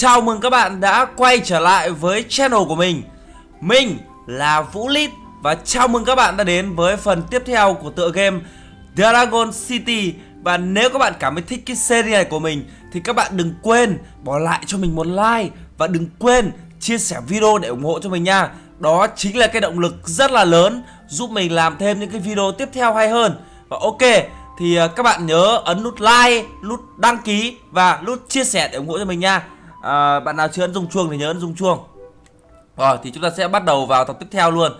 Chào mừng các bạn đã quay trở lại với channel của mình. Mình là Vũ Lít Và chào mừng các bạn đã đến với phần tiếp theo của tựa game Dragon City. Và nếu các bạn cảm thấy thích cái series này của mình Thì các bạn đừng quên bỏ lại cho mình một like Và đừng quên chia sẻ video để ủng hộ cho mình nha. Đó chính là cái động lực rất là lớn Giúp mình làm thêm những cái video tiếp theo hay hơn. Và ok thì à, các bạn nhớ ấn nút like, nút đăng ký và nút chia sẻ để ủng hộ cho mình nha à, Bạn nào chưa ấn rung chuông thì nhớ ấn rung chuông. Rồi thì chúng ta sẽ bắt đầu vào tập tiếp theo luôn.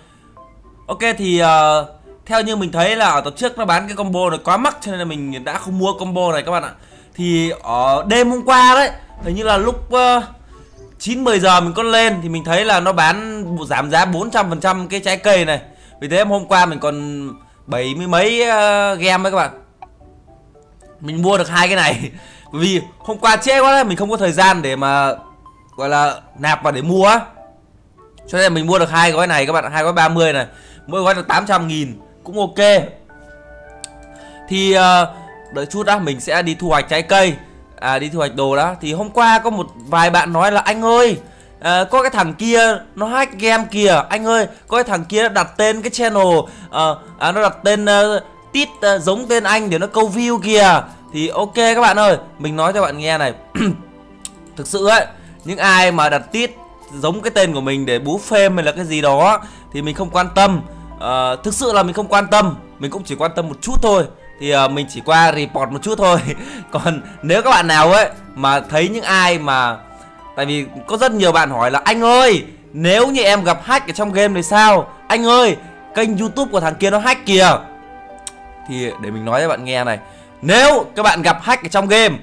Ok thì uh, theo như mình thấy là ở tập trước nó bán cái combo này quá mắc cho nên là mình đã không mua combo này các bạn ạ. Thì ở đêm hôm qua đấy Hình như là lúc à, uh, 9-10 giờ mình có lên thì mình thấy là nó bán giảm giá 400% cái trái cây này. Vì thế hôm qua mình còn bảy mươi mấy à, uh, game đấy các bạn. Mình mua được hai cái này vì hôm qua trễ quá đấy mình không có thời gian để mà gọi là nạp vào để mua á. Cho nên mình mua được hai gói này các bạn hai gói 30 này. Mỗi gói được 800 nghìn cũng ok. Thì uh, đợi chút đã mình sẽ đi thu hoạch trái cây à đi thu hoạch đồ đó thì hôm qua có một vài bạn nói là anh ơi à, có cái thằng kia nó hack game kìa. Anh ơi có cái thằng kia đặt tên cái channel à, à, nó đặt tên uh, tít uh, giống tên anh để nó câu view kìa thì ok các bạn ơi mình nói cho bạn nghe này. Thực sự ấy những ai mà đặt tít giống cái tên của mình để bú phêm hay là cái gì đó thì mình không quan tâm. Uh, thực sự là mình không quan tâm mình cũng chỉ quan tâm một chút thôi. Thì uh, mình chỉ qua report một chút thôi. Còn nếu các bạn nào ấy mà thấy những ai mà tại vì có rất nhiều bạn hỏi là anh ơi nếu như em gặp hack ở trong game thì sao? Anh ơi kênh youtube của thằng kia nó hack kìa. Thì để mình nói cho bạn nghe này nếu các bạn gặp hack ở trong game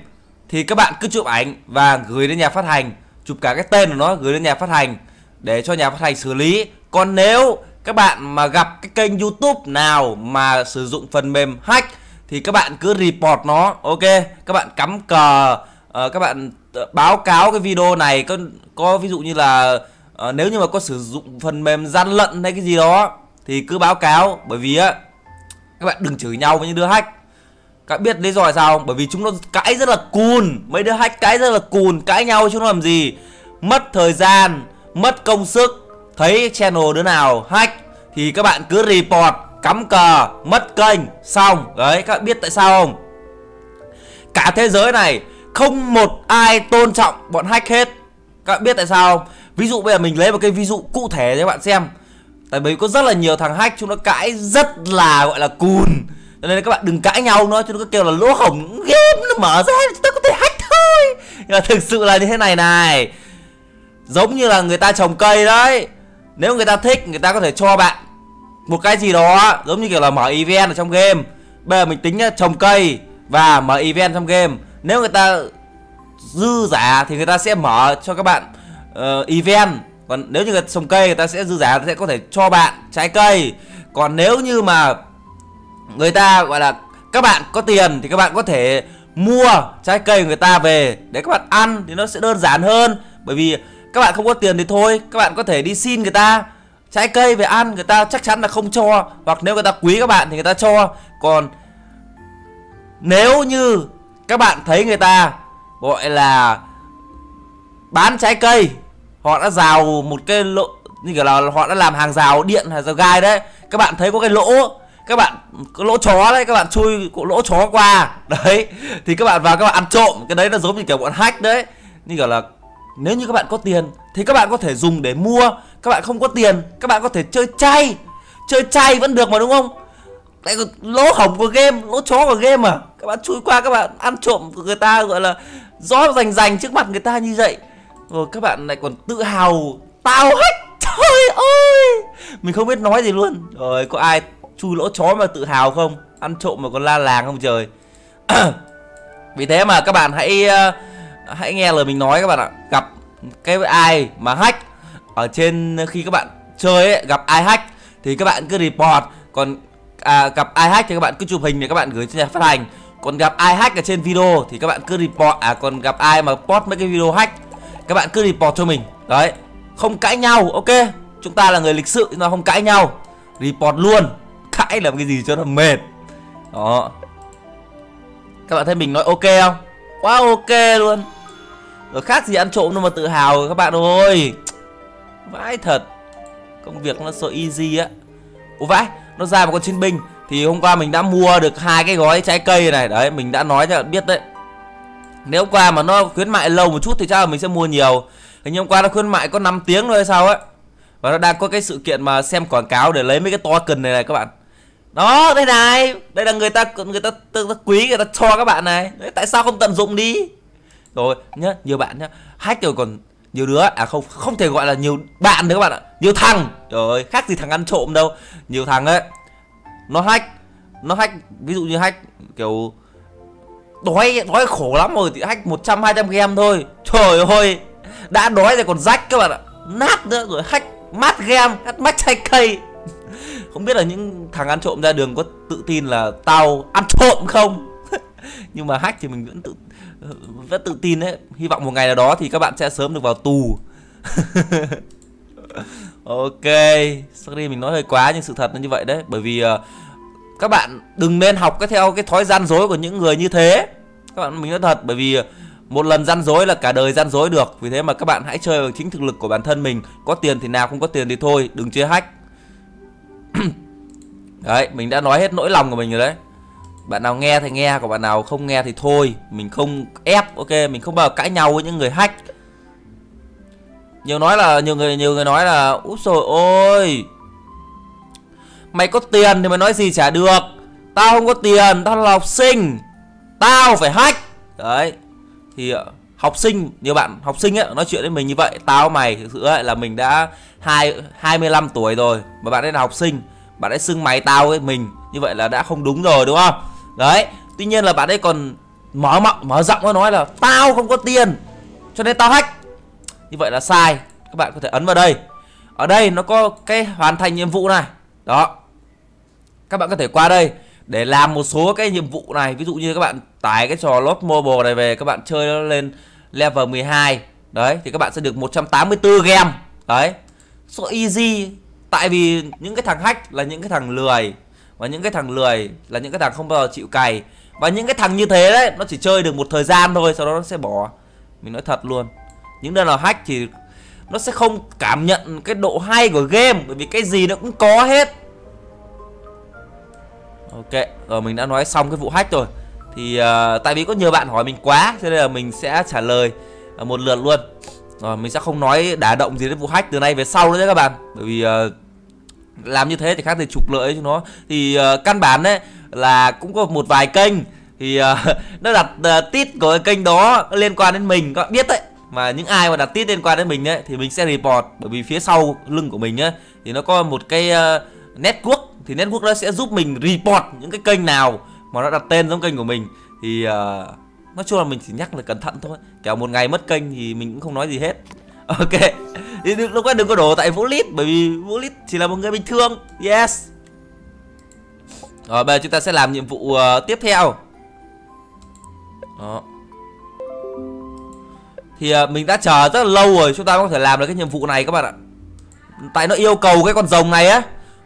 thì các bạn cứ chụp ảnh và gửi đến nhà phát hành. Chụp cả cái tên của nó gửi đến nhà phát hành để cho nhà phát hành xử lý. Còn nếu các bạn mà gặp cái kênh youtube nào mà sử dụng phần mềm hack thì các bạn cứ report nó ok? Các bạn cắm cờ uh, các bạn ờ, báo cáo cái video này. Có có ví dụ như là uh, nếu như mà có sử dụng phần mềm gian lận hay cái gì đó thì cứ báo cáo. Bởi vì á các bạn đừng chửi nhau với những đứa hack các biết lý do là sao không? Bởi vì chúng nó cãi rất là cùn. Mấy đứa hack cãi rất là cùn. Cãi nhau chúng nó làm gì? Mất thời gian, Mất công sức. Thấy channel đứa nào hack Thì các bạn cứ report, Cắm cờ, Mất kênh. Xong. Đấy, các bạn biết tại sao không? Cả thế giới này, Không một ai tôn trọng bọn hack hết. Các bạn biết tại sao không? Ví dụ bây giờ mình lấy một cái ví dụ cụ thể cho các bạn xem. Tại vì có rất là nhiều thằng hack chúng nó cãi rất là, gọi là cùn cho nên các bạn đừng cãi nhau nữa chứ nó kêu là lỗ hổng game nó mở ra chúng ta có thể hack thôi. Nhưng mà thực sự là như thế này này. Giống như là người ta trồng cây đấy. Nếu người ta thích người ta có thể cho bạn một cái gì đó giống như kiểu là mở event ở trong game. Bây giờ mình tính nhá trồng cây và mở event trong game. Nếu người ta dư giả thì người ta sẽ mở cho các bạn uh, event. Còn nếu như trồng cây người ta sẽ dư giả sẽ có thể cho bạn trái cây. Còn nếu như mà người ta, gọi là, các bạn có tiền thì các bạn có thể mua trái cây người ta về. Để các bạn ăn thì nó sẽ đơn giản hơn. Bởi vì các bạn không có tiền thì thôi, các bạn có thể đi xin người ta trái cây về ăn, người ta chắc chắn là không cho. Hoặc nếu người ta quý các bạn thì người ta cho. Còn nếu như các bạn thấy người ta, gọi là, bán trái cây, họ đã rào một cái lỗ, như kiểu là họ đã làm hàng rào điện hay rào gai đấy, các bạn thấy có cái lỗ các bạn có lỗ chó đấy, các bạn chui lỗ chó qua. Đấy, thì các bạn vào các bạn ăn trộm. Cái đấy nó giống như kiểu bọn hack đấy. Như kiểu là nếu như các bạn có tiền thì các bạn có thể dùng để mua. Các bạn không có tiền, các bạn có thể chơi chay. Chơi chay vẫn được mà, đúng không? Lại lỗ hổng của game, lỗ chó của game à? các bạn chui qua, các bạn ăn trộm của người ta, gọi là gió rành rành trước mặt người ta như vậy. Rồi các bạn lại còn tự hào tao hack. Trời ơi! Mình không biết nói gì luôn. Rồi, có ai chui lỗ chó mà tự hào không? Ăn trộm mà còn la làng không trời? Vì thế mà các bạn hãy ờ, hãy nghe lời mình nói các bạn ạ. Gặp cái ai mà hack ở trên khi các bạn chơi ấy, gặp ai hack thì các bạn cứ report. Còn à, gặp ai hack thì các bạn cứ chụp hình để các bạn gửi cho nhà phát hành. Còn gặp ai hack ở trên video thì các bạn cứ report à còn gặp ai mà post mấy cái video hack các bạn cứ report cho mình. Đấy không cãi nhau ok? Chúng ta là người lịch sự chúng ta không cãi nhau. Report luôn cãi làm cái gì cho nó mệt. Đó. Các bạn thấy mình nói ok không? Quá ok luôn. Rồi khác gì ăn trộm đâu mà tự hào các bạn ơi. Vãi thật. Công việc nó so easy á. Ủa vãi, nó ra một con chiến binh. Thì hôm qua mình đã mua được hai cái gói trái cây này. Đấy, mình đã nói cho bạn biết đấy. Nếu hôm qua mà nó khuyến mại lâu một chút thì chắc là mình sẽ mua nhiều. Hình như hôm qua nó khuyến mại có 5 tiếng thôi hay sao ấy và nó đang có cái sự kiện mà xem quảng cáo để lấy mấy cái token này này các bạn đó đây này. Đây là người ta người ta, người ta quý người ta cho các bạn này. Đấy, tại sao không tận dụng đi? Rồi nhá nhiều bạn nhá. Hack rồi còn nhiều đứa à không không thể gọi là nhiều bạn nữa các bạn ạ. Nhiều thằng. Rồi khác gì thằng ăn trộm đâu. Nhiều thằng ấy nó hack nó hack ví dụ như hack kiểu đói đói khổ lắm rồi thì hack 100 200 game thôi. Trời ơi đã đói rồi còn rách các bạn ạ. Nát nữa rồi hack mát game hack mát chai cây. không biết là những thằng ăn trộm ra đường có tự tin là tao ăn trộm không? Nhưng mà hack thì mình vẫn tự vẫn tự tin đấy. Hy vọng một ngày nào đó thì các bạn sẽ sớm được vào tù. Ok sorry mình nói hơi quá nhưng sự thật là như vậy đấy. Bởi vì uh, các bạn đừng nên học cái theo cái thói gian dối của những người như thế. Các bạn mình nói thật bởi vì ờ, một lần gian dối là cả đời gian dối được. Vì thế mà các bạn hãy chơi bằng chính thực lực của bản thân mình. Có tiền thì nào không có tiền thì thôi đừng chơi hack đấy, mình đã nói hết nỗi lòng của mình rồi đấy. Bạn nào nghe thì nghe, còn bạn nào không nghe thì thôi. Mình không ép, ok, mình không bao giờ cãi nhau với những người hack. Nhiều nói là, nhiều người nhiều người nói là, úi rồi ôi, mày có tiền thì mày nói gì chả được. Tao không có tiền, tao là học sinh, tao phải hack. Đấy, thì ờ, học sinh, nhiều bạn học sinh ấy nói chuyện với mình như vậy. Tao mày thực sự ấy là mình đã hai hai mươi lăm tuổi rồi, mà bạn ấy là học sinh bạn ấy xưng mày tao với mình. Như vậy là đã không đúng rồi, đúng không? Đấy, tuy nhiên là bạn ấy còn mở mọng, mở rộng nó nói là, tao không có tiền, cho nên tao hack. Như vậy là sai. Các bạn có thể ấn vào đây. Ở đây nó có cái hoàn thành nhiệm vụ này. Đó. Các bạn có thể qua đây để làm một số cái nhiệm vụ này. Ví dụ như các bạn tải cái trò lốt mobile này về, các bạn chơi nó lên level 12 đấy, thì các bạn sẽ được 184 game đấy. So easy tại vì những cái thằng hack là những cái thằng lười. Và những cái thằng lười là những cái thằng không bao giờ chịu cày. Và những cái thằng như thế đấy nó chỉ chơi được một thời gian thôi sau đó nó sẽ bỏ. Mình nói thật luôn. Những đứa nào hack thì nó sẽ không cảm nhận cái độ hay của game bởi vì cái gì nó cũng có hết. Ok rồi mình đã nói xong cái vụ hack rồi. Thì uh, tại vì có nhiều bạn hỏi mình quá cho nên là mình sẽ trả lời uh, một lượt luôn rồi mình sẽ không nói đả động gì đến vụ hack từ nay về sau nữa nhé các bạn. Bởi vì uh, làm như thế thì khác thì trục lợi cho nó. Thì uh, căn bản đấy là cũng có một vài kênh thì uh, nó đặt uh, tít của cái kênh đó liên quan đến mình các bạn biết đấy. Mà những ai mà đặt tít liên quan đến mình đấy thì mình sẽ report. Bởi vì phía sau lưng của mình á thì nó có một cái uh, network. Thì network đó sẽ giúp mình report những cái kênh nào mà nó đặt tên giống kênh của mình. Thì uh, nói chung là mình chỉ nhắc là cẩn thận thôi. Kẻo một ngày mất kênh thì mình cũng không nói gì hết. Ok. Thì đừng, lúc đừng có đổ tại vũ lít bởi vì vũ lít chỉ là một người bình thường. Yes. Rồi bây giờ chúng ta sẽ làm nhiệm vụ uh, tiếp theo. Đó. Thì uh, mình đã chờ rất là lâu rồi chúng ta có thể làm được cái nhiệm vụ này các bạn ạ. Tại nó yêu cầu cái con rồng này á.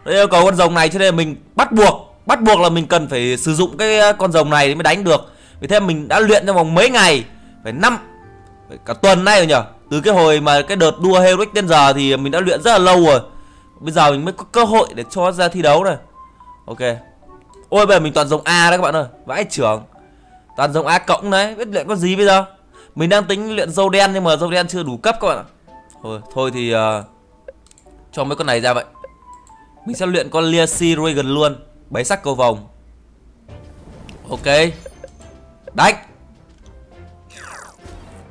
Nó yêu cầu con rồng này cho nên mình bắt buộc bắt buộc là mình cần phải sử dụng cái ờ, con rồng này mới đánh được vì thế mình đã luyện trong vòng mấy ngày phải năm phải cả tuần nay rồi nhở? Từ cái hồi mà cái đợt đua heroic đến giờ thì mình đã luyện rất là lâu rồi. Bây giờ mình mới có cơ hội để cho ra thi đấu này. Ok. Ôi bây giờ mình toàn dòng a đấy các bạn ơi. Vãi trưởng. Toàn dòng a cộng đấy. Biết luyện có gì bây giờ? Mình đang tính luyện dâu đen nhưng mà dâu đen chưa đủ cấp các bạn ạ. Thôi thôi thì uh, cho mấy con này ra vậy. Mình sẽ luyện con Leacy Regan luôn. Bấy sắc cầu vòng. Ok. Đánh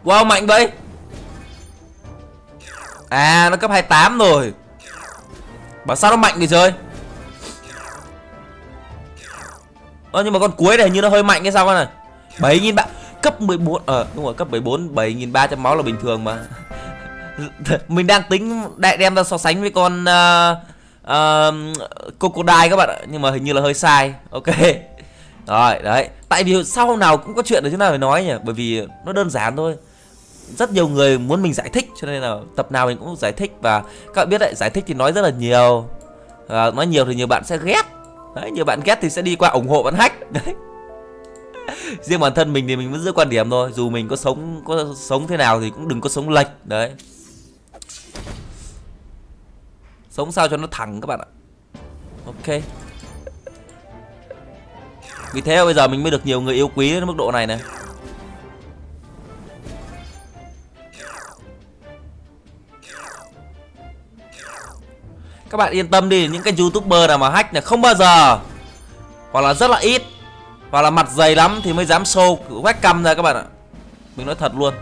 Wow mạnh vậy. À nó cấp 28 rồi. Bảo sao nó mạnh vậy trời? Ơ nhưng mà con cuối này như nó hơi mạnh hay sao con này? 7.000 bạn Cấp 14 Ờ à, đúng rồi cấp 14 7.300 máu là bình thường mà. Mình đang tính đại đem ra so sánh với con uh, uh, Crocodile các bạn ạ Nhưng mà hình như là hơi sai. Ok. Rồi đấy. Tại vì sau nào cũng có chuyện để chúng ta phải nói nhỉ? Bởi vì nó đơn giản thôi. Rất nhiều người muốn mình giải thích cho nên là tập nào mình cũng giải thích. Và các bạn biết đấy giải thích thì nói rất là nhiều. À, nói nhiều thì nhiều bạn sẽ ghét. Đấy nhiều bạn ghét thì sẽ đi qua ủng hộ bạn hack. Đấy. Riêng bản thân mình thì mình vẫn giữ quan điểm thôi. Dù mình có sống có sống thế nào thì cũng đừng có sống lệch. Đấy. Sống sao cho nó thẳng các bạn ạ. Ok vì thế bây giờ mình mới được nhiều người yêu quý đến mức độ này này. Các bạn yên tâm đi, những cái youtuber nào mà hack là không bao giờ. Hoặc là rất là ít, hoặc là mặt dày lắm thì mới dám show webcam ra các bạn ạ. Mình nói thật luôn.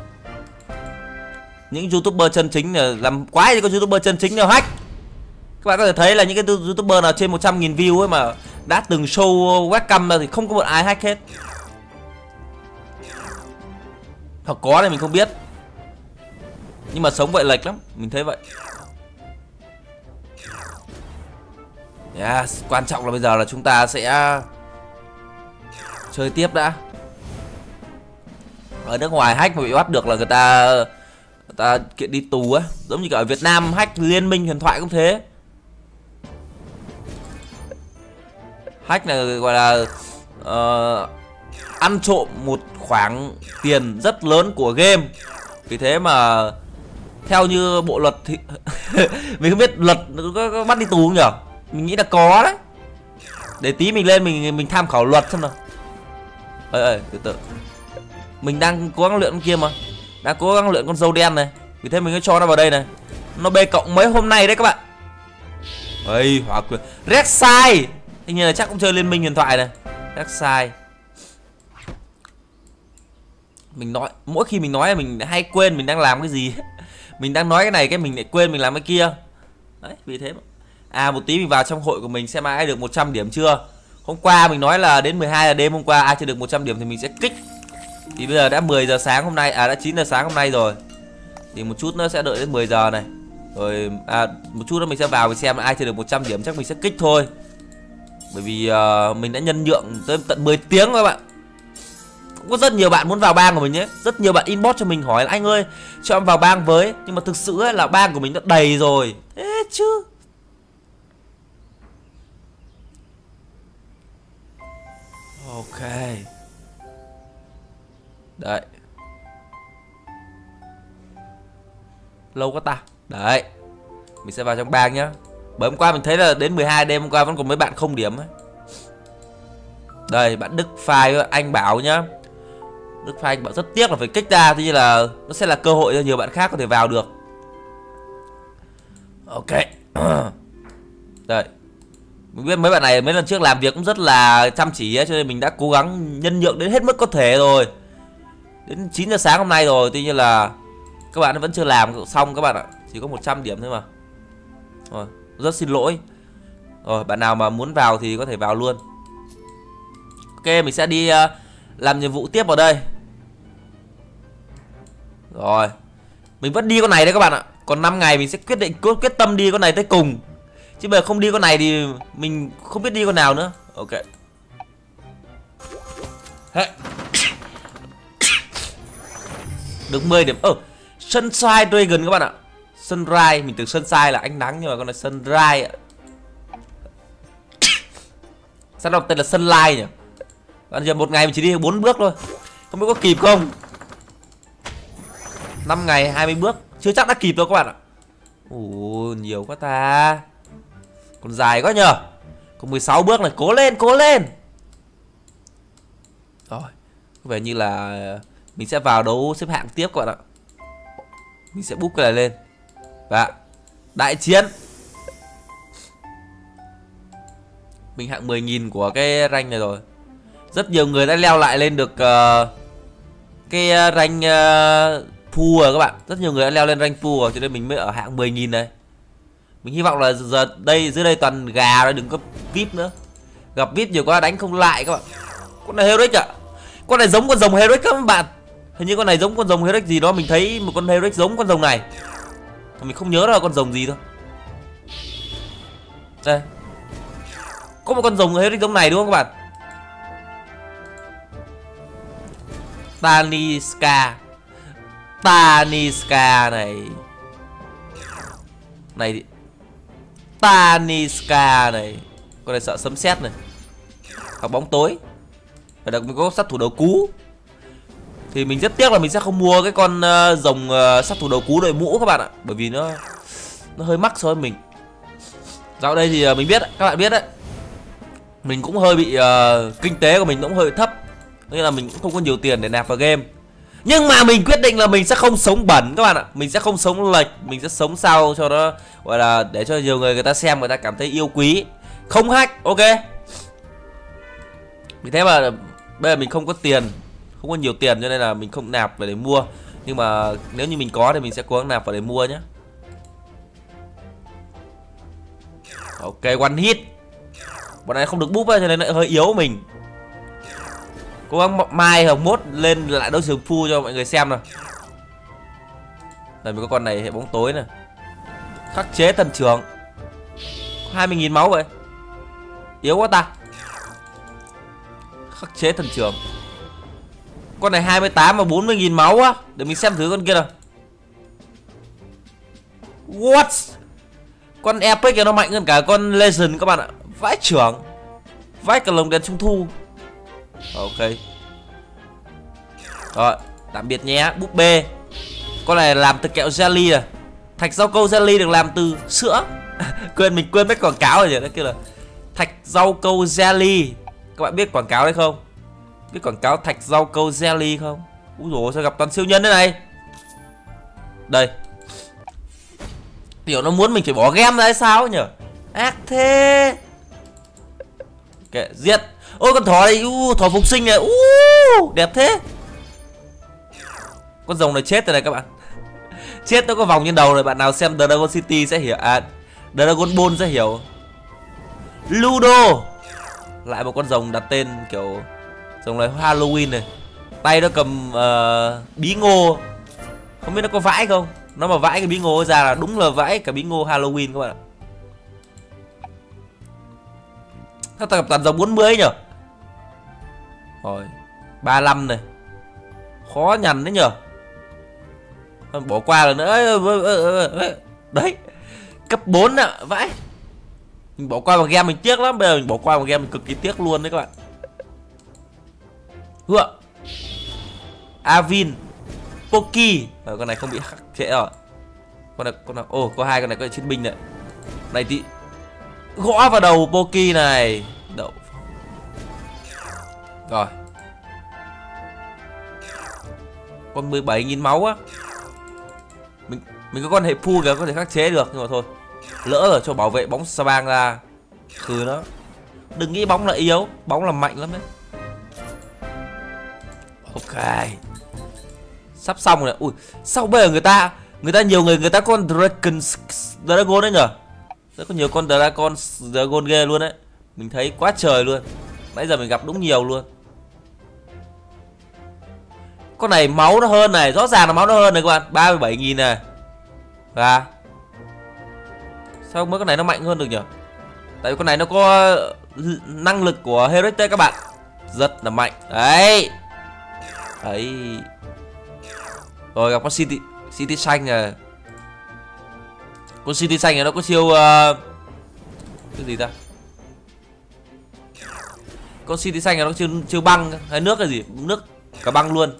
Những youtuber chân chính là làm quái thì có youtuber chân chính nào hack. Các bạn có thể thấy là những cái youtuber nào trên 100.000 view ấy mà đã từng show webcam thì không có một ai hack hết hoặc có thì mình không biết nhưng mà sống vậy lệch lắm mình thấy vậy Yes, quan trọng là bây giờ là chúng ta sẽ chơi tiếp đã. Ở nước ngoài hack mà bị bắt được là người ta người ta kiện đi tù á, giống như cả ở Việt Nam hack liên minh huyền thoại cũng thế. Hack là gọi là uh, ăn trộm một khoản tiền rất lớn của game. Vì thế mà theo như bộ luật thì mình không biết luật có, có bắt đi tù không nhở mình nghĩ là có đấy. Để tí mình lên mình mình tham khảo luật xem nào. Ơi ơi từ từ. Mình đang cố gắng luyện con kia mà. Đang cố gắng luyện con dâu đen này. Vì thế mình mới cho nó vào đây này. Nó b cộng mấy hôm nay đấy các bạn. Ơi hỏa quyền. Red sai hình như là chắc cũng chơi liên minh huyền thoại này. Chắc sai. Mình nói mỗi khi mình nói là mình hay quên mình đang làm cái gì. Mình đang nói cái này cái mình lại quên mình làm cái kia. Đấy vì thế mà. À một tí mình vào trong hội của mình xem ai được 100 điểm chưa. Hôm qua mình nói là đến 12 giờ đêm hôm qua ai chưa được 100 điểm thì mình sẽ kích. Thì bây giờ đã 10 giờ sáng hôm nay À đã 9 giờ sáng hôm nay rồi. Thì một chút nữa sẽ đợi đến 10 giờ này. Rồi à, một chút nữa mình sẽ vào mình xem ai chưa được 100 điểm chắc mình sẽ kích thôi. Bởi vì uh, mình đã nhân nhượng tới tận 10 tiếng các bạn. Cũng có rất nhiều bạn muốn vào bang của mình nhé Rất nhiều bạn inbox cho mình hỏi là anh ơi Cho em vào bang với. Nhưng mà thực sự là bang của mình đã đầy rồi. Thế chứ. Ok. Đấy. Lâu quá ta. Đấy. Mình sẽ vào trong bang nhá. Bởi hôm qua mình thấy là đến 12 đêm hôm qua vẫn còn mấy bạn không điểm ấy Đây bạn Đức Phai anh bảo nhá. Đức Phai anh bảo rất tiếc là phải kích ra Tuy nhiên là nó sẽ là cơ hội cho nhiều bạn khác có thể vào được. Ok. Đây. Mình biết mấy bạn này mấy lần trước làm việc cũng rất là chăm chỉ ấy, cho nên mình đã cố gắng nhân nhượng đến hết mức có thể rồi. Đến 9 giờ sáng hôm nay rồi tuy nhiên là các bạn vẫn chưa làm xong các bạn ạ chỉ có 100 điểm thôi mà. Rồi rất xin lỗi. Rồi bạn nào mà muốn vào thì có thể vào luôn. Ok mình sẽ đi uh, làm nhiệm vụ tiếp vào đây. Rồi mình vẫn đi con này đấy các bạn ạ. Còn 5 ngày mình sẽ quyết định quyết, quyết tâm đi con này tới cùng. Chứ bây giờ không đi con này thì mình không biết đi con nào nữa. Ok. Được 10 điểm. Ờ, Ơ oh, Sunshine Dragon các bạn ạ. Sunrise. Mình tưởng Sunshine là ánh nắng Nhưng mà con này Sunrise ạ. Sao đọc tên là Sunlight nhỉ? Bạn giờ một ngày mình chỉ đi 4 bước thôi. Không biết có kịp không? 5 ngày 20 bước. Chưa chắc đã kịp đâu các bạn ạ. Ủ nhiều quá ta. Còn dài quá nhờ. Còn 16 bước này. Cố lên cố lên. Rồi, Có vẻ như là Mình sẽ vào đấu xếp hạng tiếp các bạn ạ. Mình sẽ bút cái này lên. Và Đại chiến. Mình hạng 10.000 của cái rank này rồi. Rất nhiều người đã leo lại lên được uh, Cái ờ, rank uh, pool rồi các bạn. Rất nhiều người đã leo lên rank pool rồi Cho nên mình mới ở hạng 10.000 này. Mình hy vọng là giờ đây dưới đây toàn gà rồi đừng có vip nữa. Gặp vip nhiều quá đánh không lại các bạn. Con này heroic ạ. À? con này giống con rồng heroic các bạn. Hình như con này giống con rồng heroic gì đó mình thấy một con heroic giống con rồng này mình không nhớ là con rồng gì thôi đây. Có một con rồng hết giống này, đúng không các bạn? Taniska. Taniska này. Này Taniska này. Con này sợ sấm sét này. Hoặc bóng tối. Phải là mình có sát thủ đầu cú thì mình rất tiếc là mình sẽ không mua cái con uh, rồng uh, sát thủ đầu cú đội mũ các bạn ạ. Bởi vì nó nó hơi mắc so với mình. Dạo đây thì uh, mình biết các bạn biết đấy. Mình cũng hơi bị uh, kinh tế của mình cũng hơi thấp. Nên là mình cũng không có nhiều tiền để nạp vào game. Nhưng mà mình quyết định là mình sẽ không sống bẩn các bạn ạ. Mình sẽ không sống lệch Mình sẽ sống sao cho nó Gọi là để cho nhiều người người ta xem người ta cảm thấy yêu quý. Không hack ok. Vì thế mà Bây giờ mình không có tiền. Không có nhiều tiền cho nên là mình không nạp để mua. Nhưng mà nếu như mình có thì mình sẽ cố gắng nạp vào để mua nhé. Ok, one hit. Bọn này không được búp cho nên lại hơi yếu mình. Cố gắng mai hoặc mốt lên lại đấu trường phu cho mọi người xem nào. Đây, mình có con này, hệ bóng tối này. Khắc chế thần trường 20.000 máu vậy. Yếu quá ta. Khắc chế thần trường con này 28 và 40.000 máu á. Để mình xem thử con kia nào. What? Con Epic kia nó mạnh hơn cả con Legend các bạn ạ. Vãi trưởng. Vãi cả lồng đèn trung thu. Ok. Rồi, tạm biệt nhé, búp bê. Con này làm từ kẹo jelly à. Thạch rau câu jelly được làm từ sữa. Quên, mình quên mất quảng cáo rồi đó kêu là thạch rau câu jelly. Các bạn biết quảng cáo đấy không? Biết quảng cáo thạch rau câu jelly không? Úi dồi sao gặp toàn siêu nhân thế này? Đây. Tiểu, nó muốn mình phải bỏ game ra hay sao nhở? Ác thế. Kệ, giết. Ôi, con thỏ này, u, thỏ phục sinh này, u, đẹp thế. Con rồng này chết rồi này các bạn. Chết nó có vòng trên đầu rồi, bạn nào xem Dragon City sẽ hiểu à Dragon Ball sẽ hiểu. Ludo. Lại một con rồng đặt tên kiểu xong rồi Halloween này tay nó cầm uh, bí ngô. Không biết nó có vãi không? Nó mà vãi cái bí ngô ra là đúng là vãi cả bí ngô Halloween các bạn ạ. Sao ta gặp toàn dòng 40 nhở? Rồi 35 này. Khó nhằn đấy nhở? Bỏ qua rồi nữa. Đấy Cấp 4 ạ Vãi. Mình bỏ qua một game mình tiếc lắm Bây giờ mình bỏ qua một game mình cực kỳ tiếc luôn đấy các bạn. Hựa. Avin. Poki. À, con này không bị khắc trễ rồi. Con này con này, Ồ oh, có hai con này có chiến binh này Này thì Gõ vào đầu Poki này. Đậu. Rồi. Con 17.000 máu á. Mình mình có con hệ phu kìa có thể khắc chế được Nhưng mà thôi. Lỡ rồi cho bảo vệ bóng sa bang ra. Khứ nó. Đừng nghĩ bóng là yếu Bóng là mạnh lắm đấy. Ok. Sắp xong rồi. Ui, Sao bây giờ người ta Người ta nhiều người người ta có con Dragon Dragon đấy nhở? Rất có nhiều con dragon dragon ghê luôn đấy. Mình thấy quá trời luôn. Nãy giờ mình gặp đúng nhiều luôn. Con này máu nó hơn này, rõ ràng là máu nó hơn này các bạn. 37 nghìn này. Và sao mới con này nó mạnh hơn được nhở? Tại vì con này nó có ờ, năng lực của Heretic các bạn. Rất là mạnh. Đấy đấy. Rồi gặp con city city xanh này. Con city xanh này nó có siêu uh, cái gì ta? Con city xanh này nó siêu siêu băng hay nước cái gì? Nước cả băng luôn.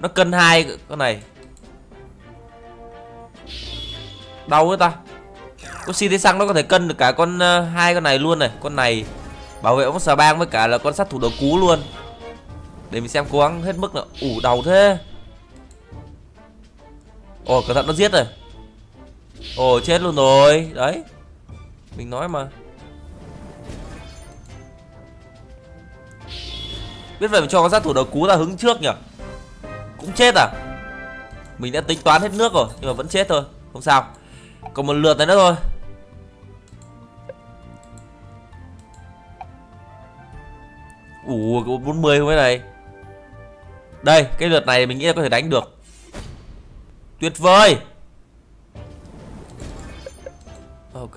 Nó cân hai con này. Đau quá ta. Con city xanh nó có thể cân được cả con uh, hai con này luôn này. Con này bảo vệ ông xà bang với cả là con sát thủ đầu cú luôn để mình xem cố gắng hết mức là ủ đầu thế. Ồ, cẩn thận nó giết rồi. Ồ, chết luôn rồi. Đấy. Mình nói mà. Biết vậy mà cho con sát thủ đầu cú ra hứng trước nhỉ? Cũng chết à? Mình đã tính toán hết nước rồi, Nhưng mà vẫn chết thôi. Không sao. Còn một lượt này nữa thôi. Ủa 40 không cái này? Đây cái lượt này mình nghĩ là có thể đánh được. Tuyệt vời! Ok.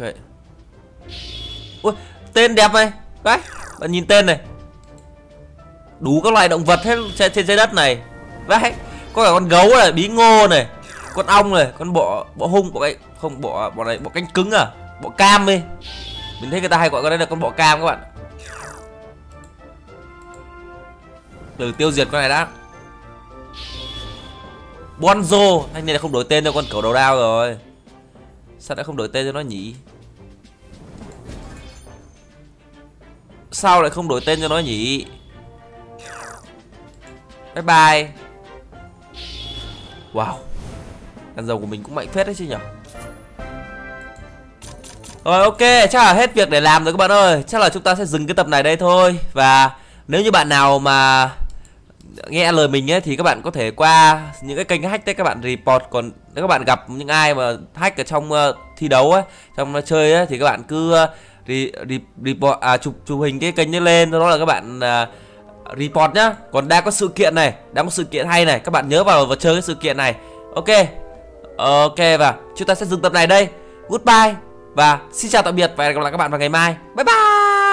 Ui tên đẹp này. Đấy Bạn nhìn tên này. Đủ các loài động vật hết trên, trên trái đất này. Đấy Có cả con gấu này Bí ngô này Con ong này Con bọ bọ hung bọ cái Không bọ bọ này bọ cánh cứng à Bọ cam đi Mình thấy người ta hay gọi con đây là con bọ cam các bạn. Từ tiêu diệt con này đã. Bonzo. Thanh niên này không đổi tên cho con cẩu đầu đao rồi. Sao lại không đổi tên cho nó nhỉ? Sao lại không đổi tên cho nó nhỉ? Bye bye. Wow. Đàn dầu của mình cũng mạnh phết đấy chứ nhỉ? Rồi, ok. Chắc là hết việc để làm rồi các bạn ơi. Chắc là chúng ta sẽ dừng cái tập này đây thôi. Và nếu như bạn nào mà nghe lời mình ấy thì các bạn có thể qua những cái kênh hack đấy các bạn report. Còn nếu các bạn gặp những ai mà hack ở trong uh, thi đấu ấy trong uh, chơi ấy thì các bạn cứ uh, re, re, report à chụp chụp hình cái kênh ấy lên đó là các bạn uh, report nhá. Còn đang có sự kiện này đang có sự kiện hay này các bạn nhớ vào và chơi cái sự kiện này. Ok ok và chúng ta sẽ dừng tập này đây. Goodbye và xin chào tạm biệt và hẹn gặp lại các bạn vào ngày mai. Bye bye!